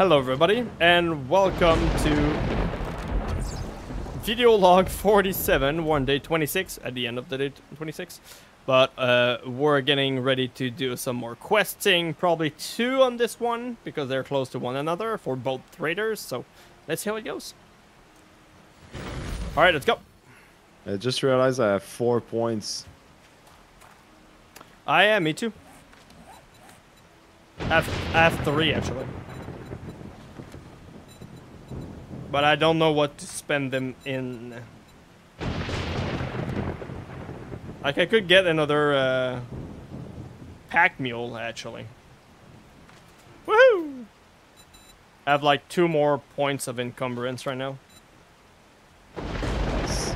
Hello everybody, and welcome to video log 47, one day 26, at the end of the day 26. But uh, we're getting ready to do some more questing, probably two on this one, because they're close to one another for both traders, so let's see how it goes. Alright, let's go. I just realized I have four points. I am, me too. I have, I have three, actually. But I don't know what to spend them in. Like, I could get another uh, pack mule, actually. Woohoo! I have like two more points of encumbrance right now. Nice.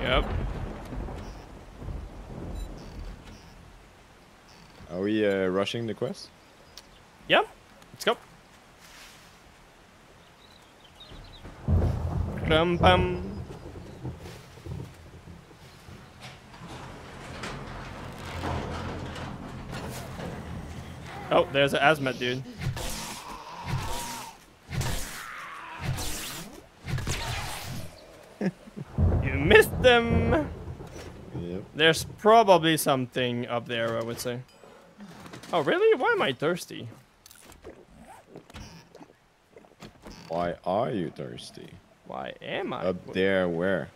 Yep. Are we uh, rushing the quest? Yep. Let's go. Oh, there's an hazmat dude. you missed them. Yep. There's probably something up there, I would say. Oh, really? Why am I thirsty? Why are you thirsty? Why am I? Up there, where?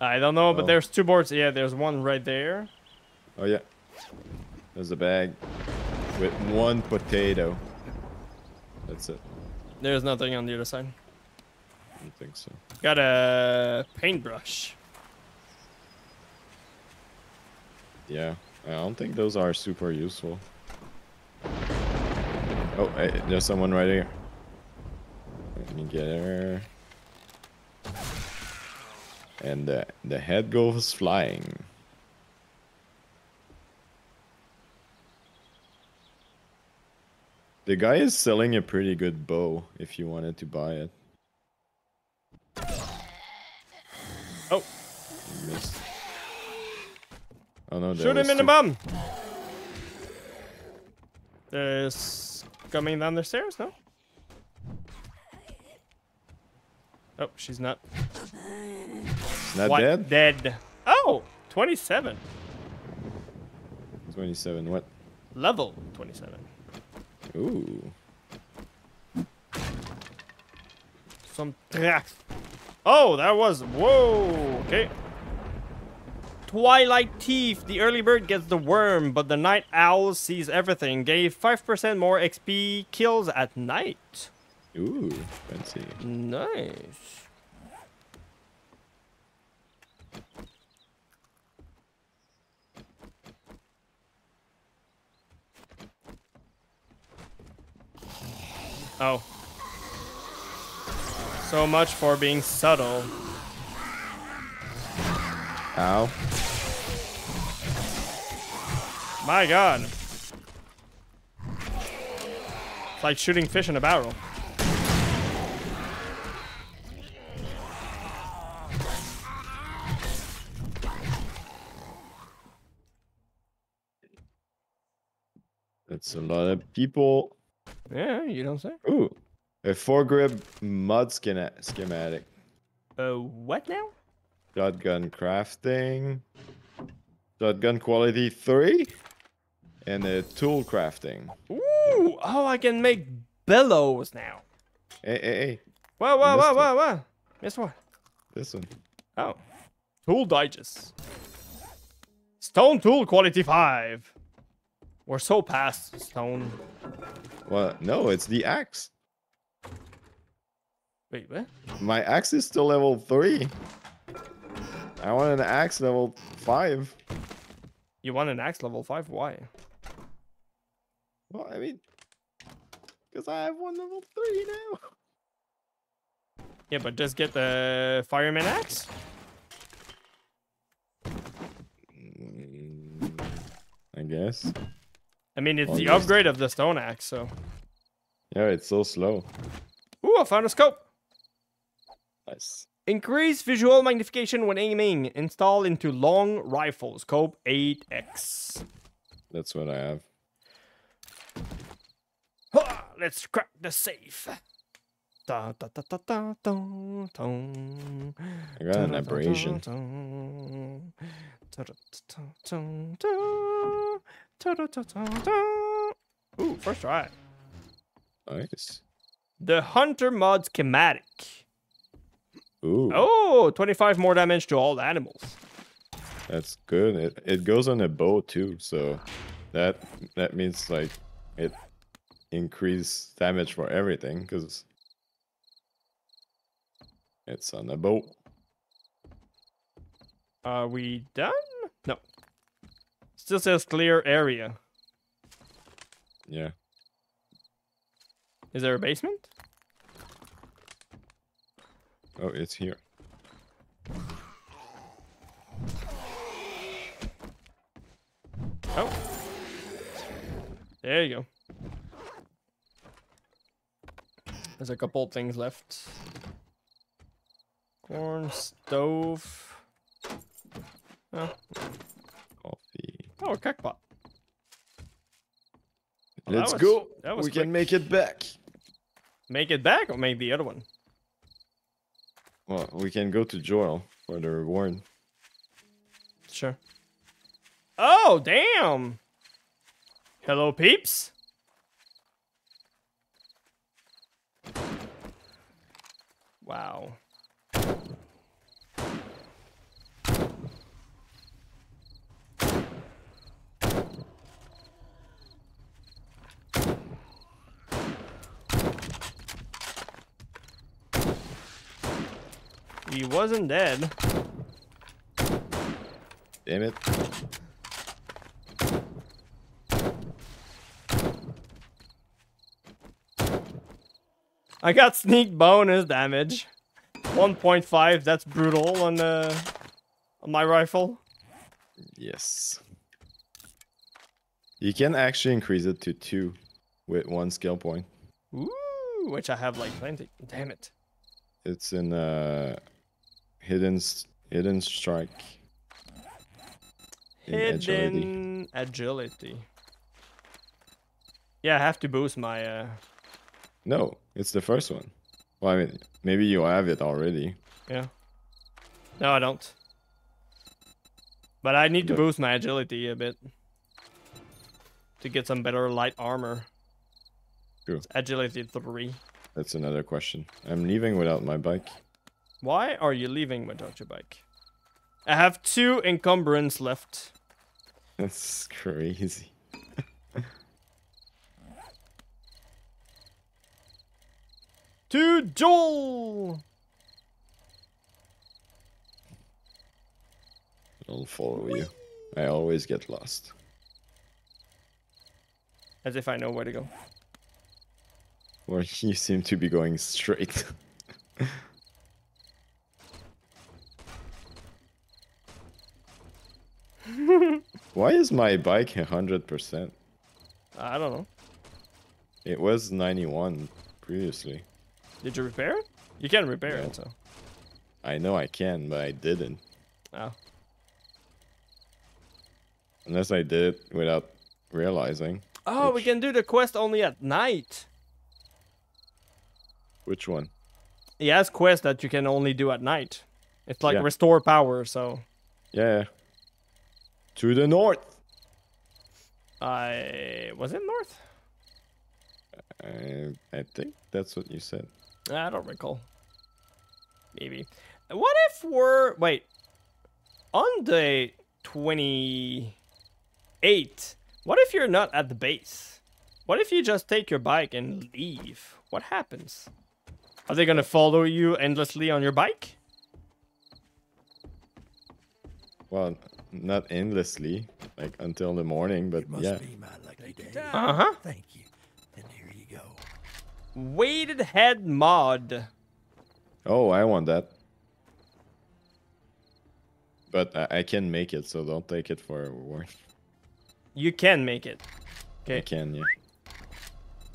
I don't know, but Oh. there's two boards. Yeah, there's one right there. Oh yeah. There's a bag with one potato. That's it. There's nothing on the other side. I don't think so. Got a paintbrush. Yeah. I don't think those are super useful. Oh, hey, there's someone right here. Let me get her. And the, the head goes flying. The guy is selling a pretty good bow if you wanted to buy it. Oh, missed. Oh no, there shoot him in the bum. There's coming down the stairs, no? Oh, she's not. Not What? dead? Dead. Oh, 27. 27, what? Level 27. Ooh. Some tracks. Oh, that was whoa. Okay. Twilight Thief. The early bird gets the worm, but the night owl sees everything. Gave 5% more XP kills at night. Ooh, fancy. Nice. Oh. So much for being subtle. Ow. My god. It's like shooting fish in a barrel. That's a lot of people. Yeah, you don't say. Ooh. A foregrip mod schema- schematic. Uh, what now? Shotgun crafting. Shotgun quality 3. And a tool crafting. Ooh, oh, I can make bellows now. Hey, hey, hey. Whoa, whoa, whoa, whoa, whoa. Missed what? This one. Oh. Tool digest. Stone tool quality 5. We're so past stone. Well, no, it's the axe. Wait, what? My axe is still level 3. I want an axe level 5. You want an axe level 5? Why? Well, I mean, because I have one level 3 now. Yeah, but just get the fireman axe? I guess. I mean, it's Well, the upgrade of the stone axe, so. Yeah, it's so slow. Ooh, I found a scope. Nice. Increase visual magnification when aiming. Install into long rifle. Scope 8x. That's what I have. Ha! let's crack the safe. Da, da, da, da, da, dun. I got an Ooh, first try. Nice. The Hunter mod schematic. Ooh, Oh, 25 more damage to all animals. that's good. It it goes on a bow too, so that that means like it increase damage for everything because it's on a boat. Are we done? No. Still says clear area. Yeah. Is there a basement? Oh, it's here. Oh. There you go. There's a couple things left. Corn stove. Oh. Oh a cookpot. Well, Let's was- go. we can make it back. Make it back or make the other one? Well, we can go to Joel for the reward. Sure. Oh, damn! Hello, peeps. Wow. He wasn't dead. Damn it. I got sneak bonus damage. 1.5, that's brutal on the on my rifle. Yes. You can actually increase it to two with one skill point. Ooh, which I have like plenty. Damn it. It's in uh hidden hidden strike. in agility. Hidden agility. Yeah, I have to boost my uh No, it's the first one. Well, I mean, maybe you have it already. yeah. No, I don't. But I need to boost my agility a bit. To get some better light armor. Cool. It's agility 3. That's another question. I'm leaving without my bike. Why are you leaving my your bike? I have two encumbrance left. That's crazy. To Joel! I'll follow you. I always get lost. As if I know where to go. Or you seem to be going straight. Why is my bike a hundred percent? I don't know. It was ninety-one previously. Did you repair it? You can repair No. it, so. I know I can, but I didn't. Oh. Unless I did it without realizing. Oh, we can do the quest only at night. Which one? He has quests that you can only do at night. It's like Yeah. restore power, so Yeah. To the north. I was it north? I, I think that's what you said. I don't recall. Maybe. What if we're wait on the twenty eight? What if you're not at the base? What if you just take your bike and leave? What happens? Are they gonna follow you endlessly on your bike? Well, not endlessly, like until the morning, but must yeah. be my lucky day. Uh huh. Thank you. And here you go. Weighted head mod. Oh, I want that. But I, I can make it, so don't take it for a reward. You can make it. Okay. I Okay. can, yeah.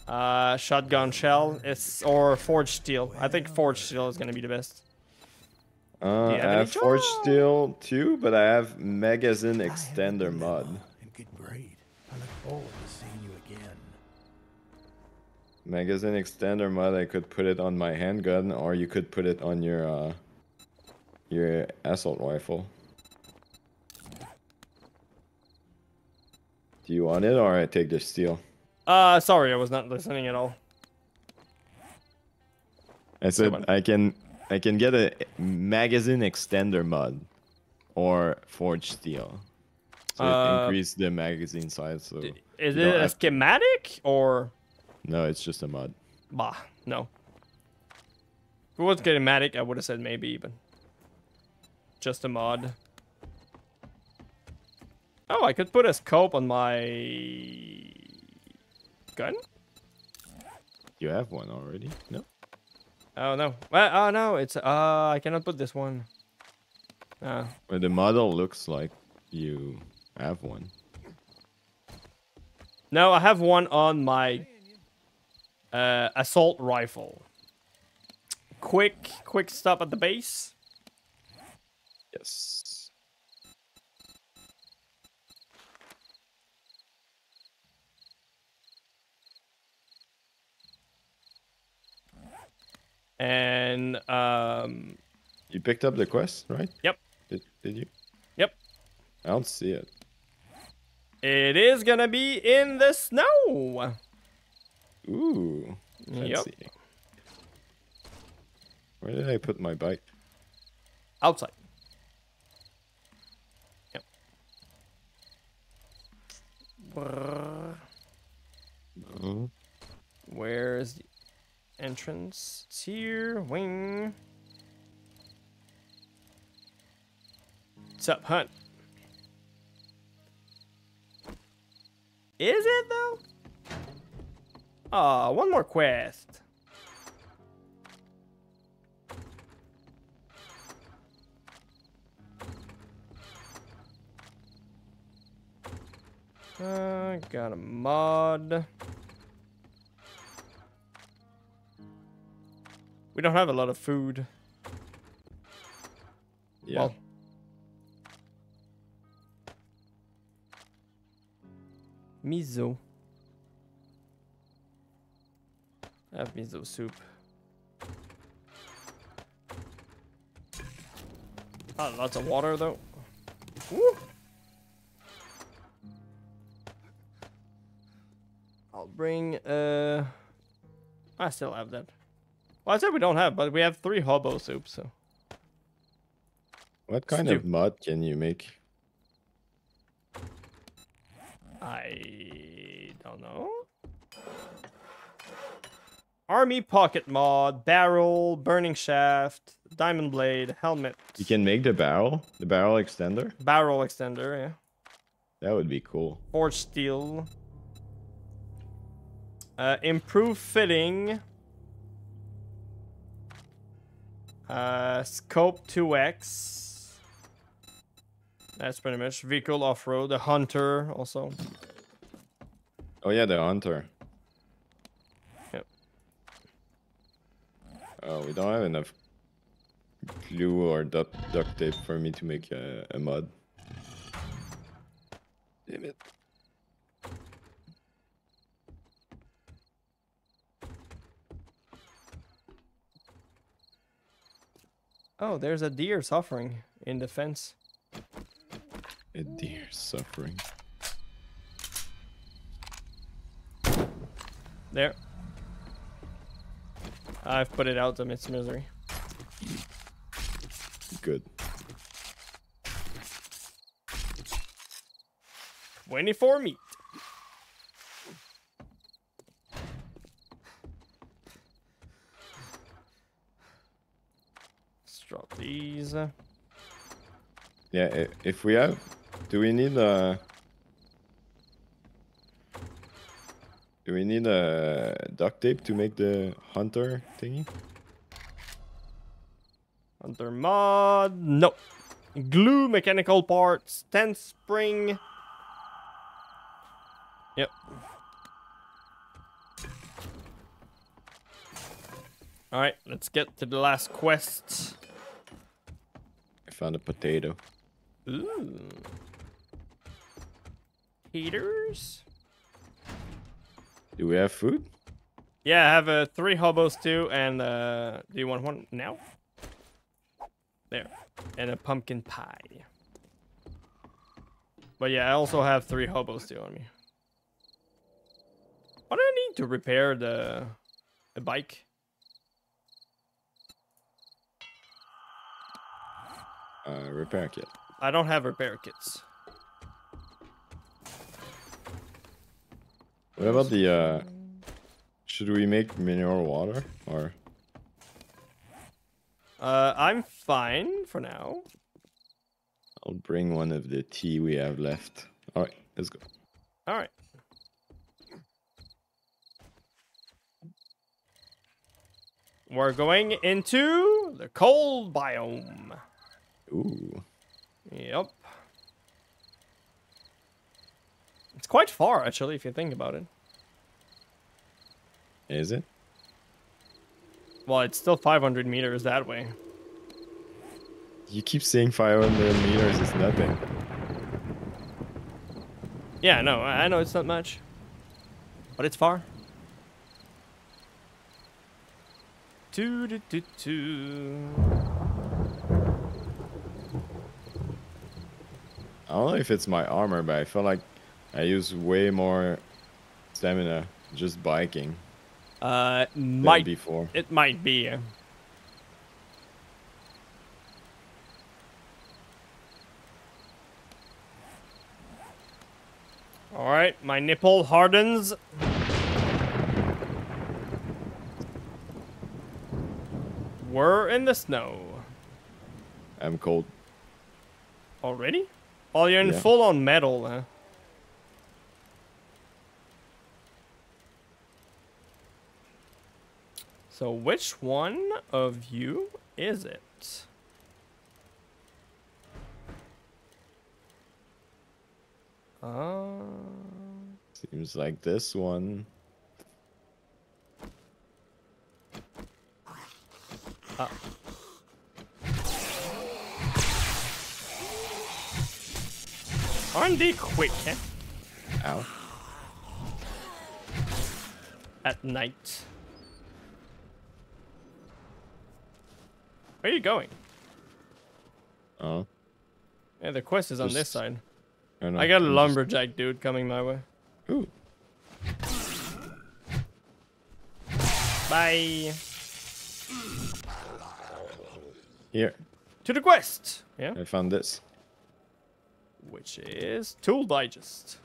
Uh, shotgun shell is or forged steel. I think forged steel is gonna be the best. Uh, I have any Forge? Steel too, but I have Magazine I have a Extender mod. dilemma good grade. I look forward to seeing you again. magazine extender mod, I could put it on my handgun, or you could put it on your uh, your assault rifle. Do you want it, or I take the steel? Uh, sorry, I was not listening at all. I said. I can I can get a magazine extender mod, or forge steel. So it Uh, increase the magazine size. So Is it a to- schematic or? no, it's just a mod. Bah, no. If it was schematic, I would have said maybe, but just a mod. Oh, I could put a scope on my gun. You have one already? No. Oh no! Well, oh no! It's uh, I cannot put this one. Uh, Well, the model looks like you have one. no, I have one on my uh, assault rifle. Quick, quick stop at the base. Yes. And um, You picked up the quest, right? Yep. Did, did you? Yep. I don't see it. it is gonna be in the snow. Ooh. Yep. Fancy. Where did I put my bike? Outside. Yep. Brrr. Mhm. Where's the entrance? It's here. Wing. What's up, Hunt? Is it though? Ah, one more quest. Uh, got a mod. We don't have a lot of food. Yeah. Well, miso. I have miso soup. Ah, lots of water though. Woo! I'll bring uh I still have that. Well, I said we don't have, but we have three hobo soups, so what kind stew. of mod can you make? I don't know. Army pocket mod, barrel, burning shaft, diamond blade, helmet, You can make the barrel, the barrel extender. barrel extender, yeah. That would be cool. Forged steel. Uh, improve fitting. Uh, scope 2x. That's pretty much vehicle off-road. The hunter also. Oh yeah, the hunter. Yep. Oh, we don't have enough glue or duct, duct tape for me to make a, a mod. Damn it. Oh, there's a deer suffering in the fence. A deer suffering. There. I've put it out of its misery. Good. 24 meat. Let's drop these. Uh, yeah, if we have, do we need a? Do we need a duct tape to make the hunter thingy? Hunter mod. No. Glue mechanical parts. 10 spring. Yep. Alright, let's get to the last quest. Found a potato. Ooh. Heaters? Do we have food? Yeah, I have uh, three hobos too, and uh, do you want one now? There, and a pumpkin pie. But yeah, I also have three hobos too on me. What do I need to repair the the bike? Uh, repair kit. I don't have repair kits. What about the uh should we make mineral water or Uh, I'm fine for now. I'll bring one of the tea we have left. Alright, let's go. All right. We're going into the cold biome. Ooh. Yep. It's quite far, actually, if you think about it. Is it? Well, it's still 500 meters that way. You keep saying 500 meters is nothing. Yeah, no, I know it's not much. But it's far. Two, two, two, I don't know if it's my armor, but I feel like I use way more stamina just biking Uh, than might before. it might be. All right, my nipple hardens. We're in the snow I'm cold. already. Oh, you're in Yeah. full on metal, huh? So which one of you is it? Uh, Seems like this one. Aren't quick eh? Ow. at night? Where are you going? Oh. Yeah, the quest is on this side. I. I got a I'm just- lumberjack dude coming my way. Ooh. Bye. Here, To the quest. Yeah. I found this. Which is Tool Digest.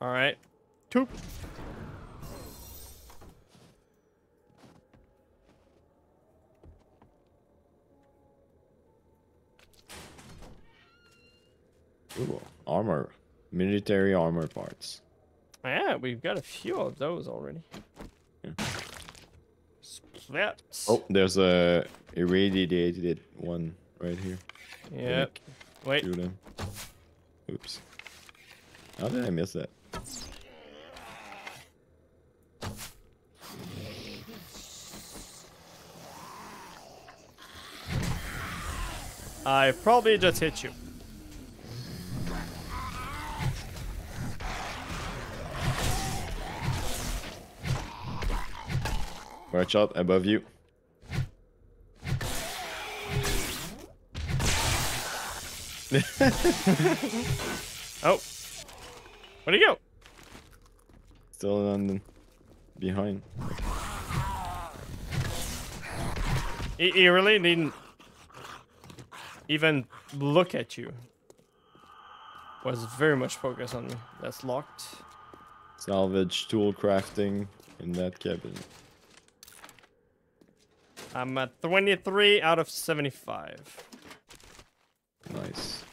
All right. Two. Ooh, armor. Military armor parts. Yeah, we've got a few of those already. Yeah. Split. Oh, there's a irradiated one right here. Yep. Wait. Oops. How did I miss that? I probably just hit you. Watch out above you. Oh. Where'd he go? Still on the behind. He, he really didn't even look at you. Was very much focused on me. That's locked. Salvage tool crafting in that cabin. I'm at 23 out of 75. Nice.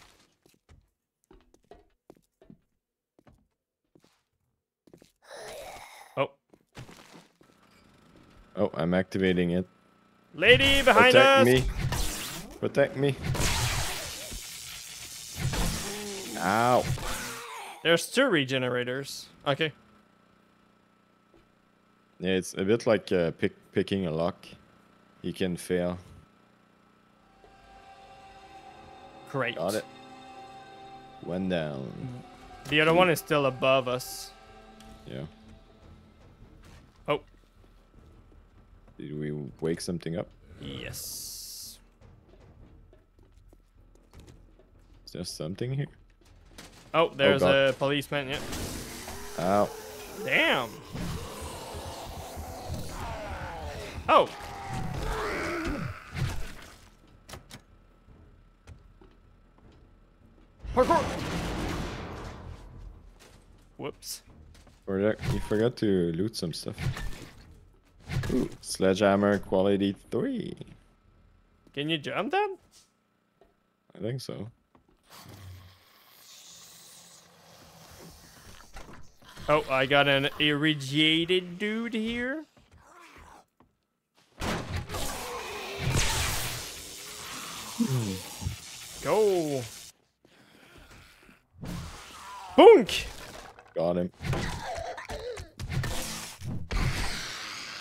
Oh, Oh, I'm activating it. lady behind Protect us! me. Protect me. Ow. There's two regenerators. Okay. Yeah, it's a bit like uh, pick, picking a lock. You can fail. Great. Got it. One down. The other one is still above us. Yeah. Oh, Did we wake something up? yes. Is there something here? Oh, there's oh, God. a policeman. yep. Ow. Damn. Oh. Parkour. Whoops. You forgot to loot some stuff. Ooh, sledgehammer quality 3. Can you jump that? I think so. Oh, I got an irradiated dude here. Hmm. Go. Boonk. Got him.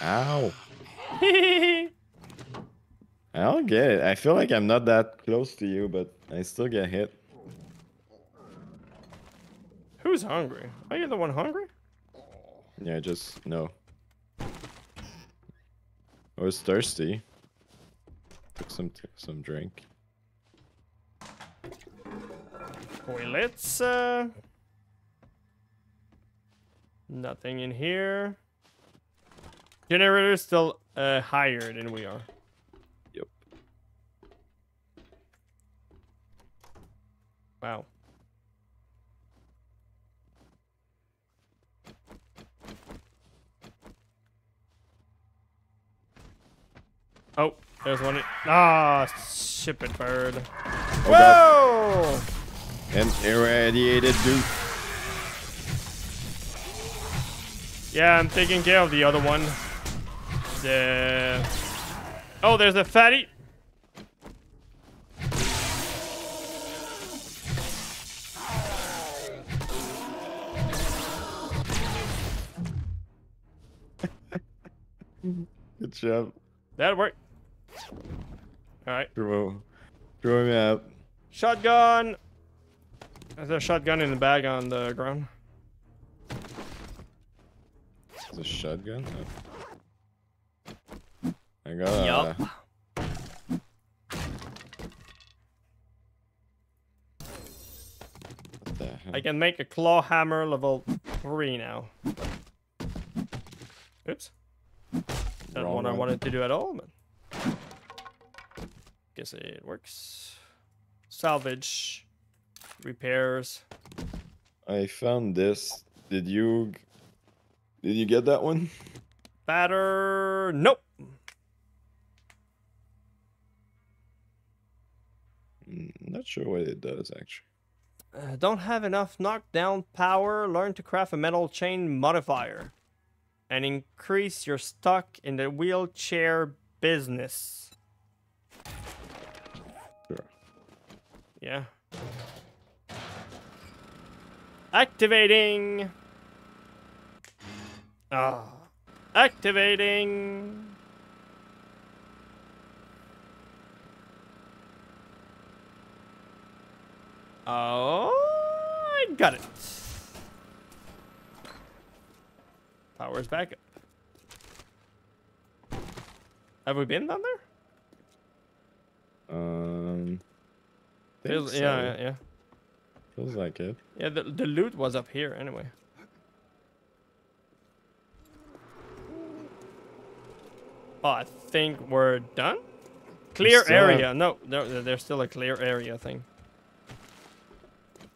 Ow. I don't get it. I feel like I'm not that close to you, but I still get hit. Who's hungry? Are you the one hungry? Yeah, just no. I was thirsty. Took some some drink. Toilets. Uh, nothing in here. Generator is still uh, higher than we are. Yep. Wow. Oh, there's one. Ah, ship it, bird. Oh god. Whoa! An irradiated dude. Yeah, I'm taking care of the other one. The oh, there's a fatty. Good job. That worked. All right, Throw, throw me out. shotgun. There's a shotgun in the bag on the ground. A shotgun? Oh. I got a, Yup. what the hell? I can make a claw hammer level three now. Oops. Not what I wanted to do at all, but guess it works. Salvage, repairs. I found this. Did you did you get that one? Batter. Nope. Mm, Not sure what it does actually. Uh, don't have enough knockdown power. Learn to craft a metal chain modifier, and increase your stock in the wheelchair business. Sure. Yeah. Activating. Ah. Activating. Oh, I got it. Power's back up. Have we been down there? Um. Feels- so. yeah, yeah, yeah. Feels like it. Yeah, the, the loot was up here anyway. Oh, I think we're done? Clear area. No, there, there's still a clear area thing.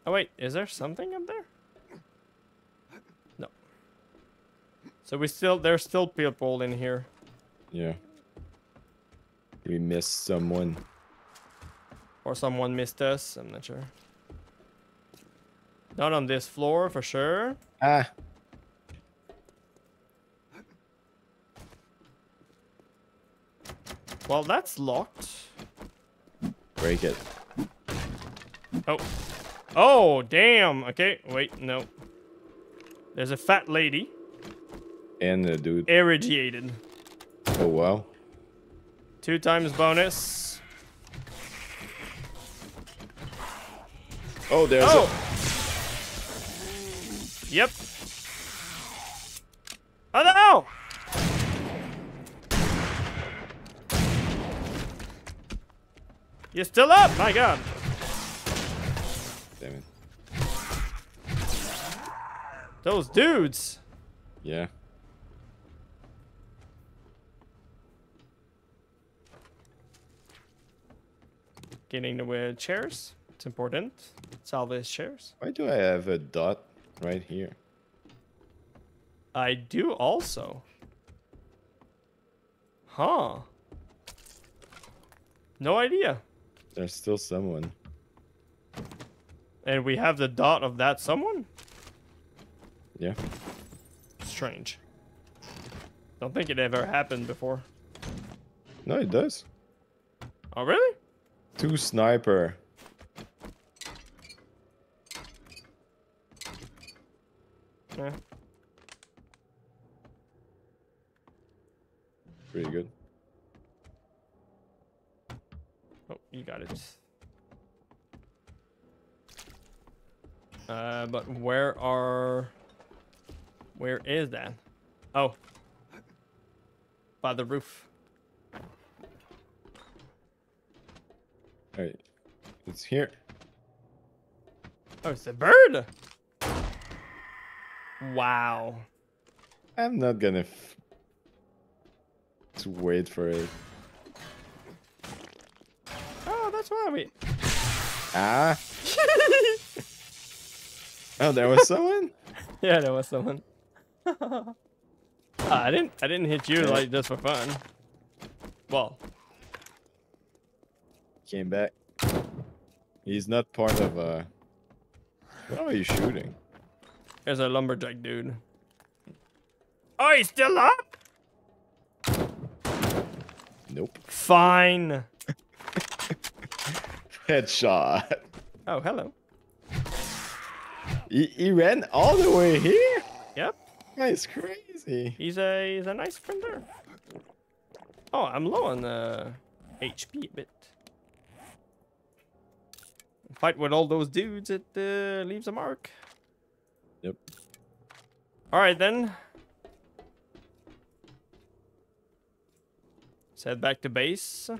Oh, wait. Is there something up there? No. So we still, there's still people in here. Yeah. We missed someone. Or someone missed us. I'm not sure. Not on this floor for sure. Ah. Well, that's locked. Break it. Oh. Oh, damn. Okay, wait, no. There's a fat lady. And the dude. Irradiated. Oh wow. Two times bonus. Oh, there's Oh! Yep. Oh no! You're still up? My god. Damn it. Those dudes. Yeah. Getting the chairs. It's important. Salvage chairs. Why do I have a dot right here? I do also. Huh. No idea. There's still someone. And we have the dot of that someone? Yeah. Strange. Don't think it ever happened before. No, it does. Oh, really? Two sniper. Yeah. Pretty good. Oh, you got it. Uh, but where are... Where is that? Oh. By the roof. Alright. It's here. Oh, it's a bird! Wow. I'm not gonna f- to wait for it. Oh, that's. Ah. oh, there was someone. Yeah, there was someone. Ah, I didn't. I didn't hit you like just for fun. Well, Came back. He's not part of uh. What are you shooting? there's a lumberjack dude. Oh, he's still up. Nope. Fine. Headshot. Oh, hello. He, he ran all the way here. Yep. That's crazy. He's a he's a nice sprinter. Oh, I'm low on uh, HP a bit. Fight with all those dudes, it uh, leaves a mark. Yep. All right then. Let's head back to base.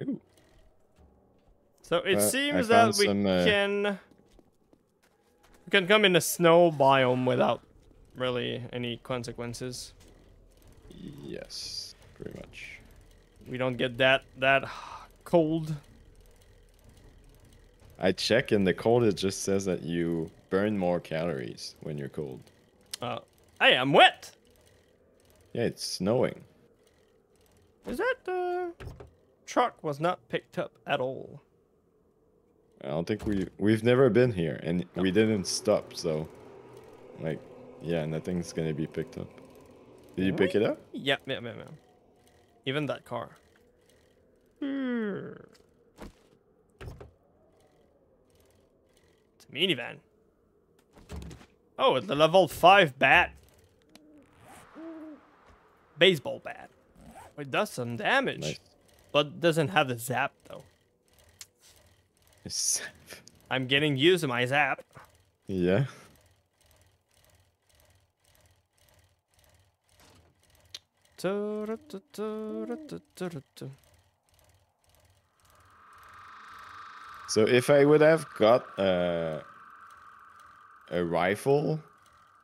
Ooh. So it Uh, seems that we some, uh, can we can come in a snow biome without really any consequences. Yes, pretty much. We don't get that that cold. I check in the cold. It just says that you burn more calories when you're cold. Uh, hey, I'm wet. Yeah, it's snowing. Is that uh, truck was not picked up at all? I don't think we we've never been here, and we didn't stop. So, like, yeah, nothing's gonna be picked up. Did you pick it up? Yeah, yeah, yeah, yeah. Even that car. Hmm. It's a minivan. Oh, it's a level 5 bat. Baseball bat. It does some damage. Nice. But doesn't have the zap, though. Yes. I'm getting used to my zap. yeah. So if I would have got uh, a rifle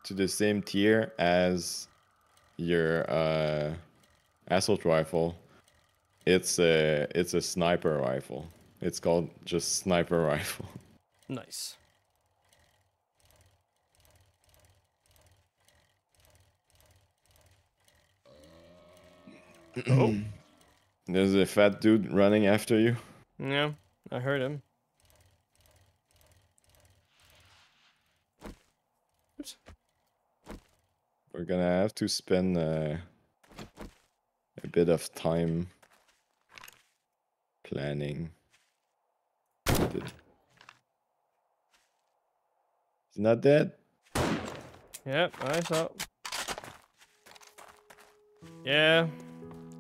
to the same tier as your uh, assault rifle, it's a it's a sniper rifle. It's called just sniper rifle. Nice. oh, There's a fat dude running after you. yeah, I heard him. Oops. We're gonna have to spend uh, a bit of time planning. He's not dead. Yep, I saw. Yeah.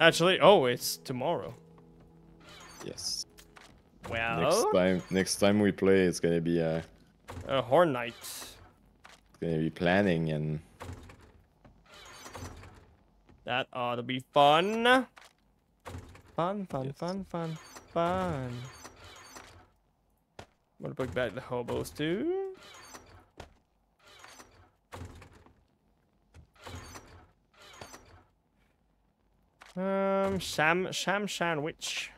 Actually, oh, it's tomorrow. Yes. Well, Next time, next time we play, it's gonna be uh, a Horde Night. it's gonna be planning and That ought to be fun. Fun, fun, Yes. fun, fun, fun. gonna bring back the hobos too? Um, sham, sham sandwich.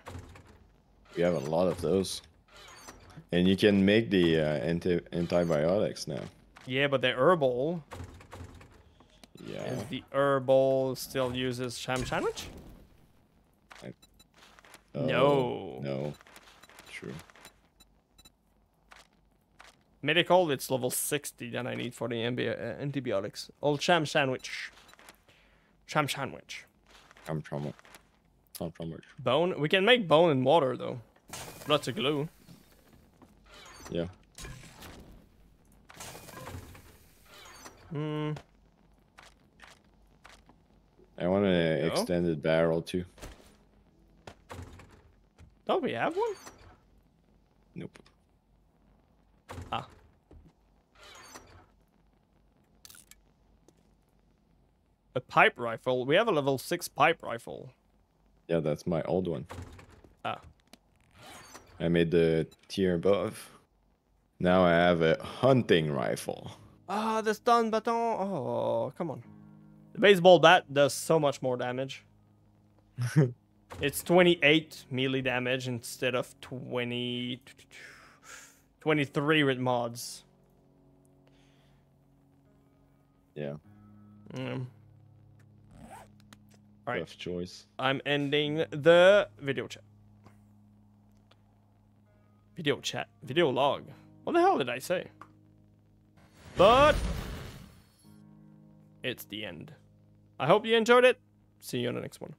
we have a lot of those. And you can make the uh, anti antibiotics now. Yeah, but the herbal. Yeah. Is the herbal still uses sham sandwich? Oh, No. No. True. Medical, it's level 60 that I need for the uh, antibiotics. Old sham sandwich. Sham sandwich. I'm trauma. I'm trauma. Bone? We can make bone and water though. Lots of glue. Yeah. Hmm. I want an extended barrel too. Don't we have one? Nope. Ah. A pipe rifle. We have a level 6 pipe rifle. Yeah, that's my old one. Ah. I made the tier above. Now I have a hunting rifle. Ah, the stun baton. Oh, come on. The baseball bat does so much more damage. it's 28 melee damage instead of 20 23 with mods. Yeah. Mm. Alright. Tough choice. I'm ending the video chat. Video chat. Video log. What the hell did I say? But it's the end. I hope you enjoyed it. See you on the next one.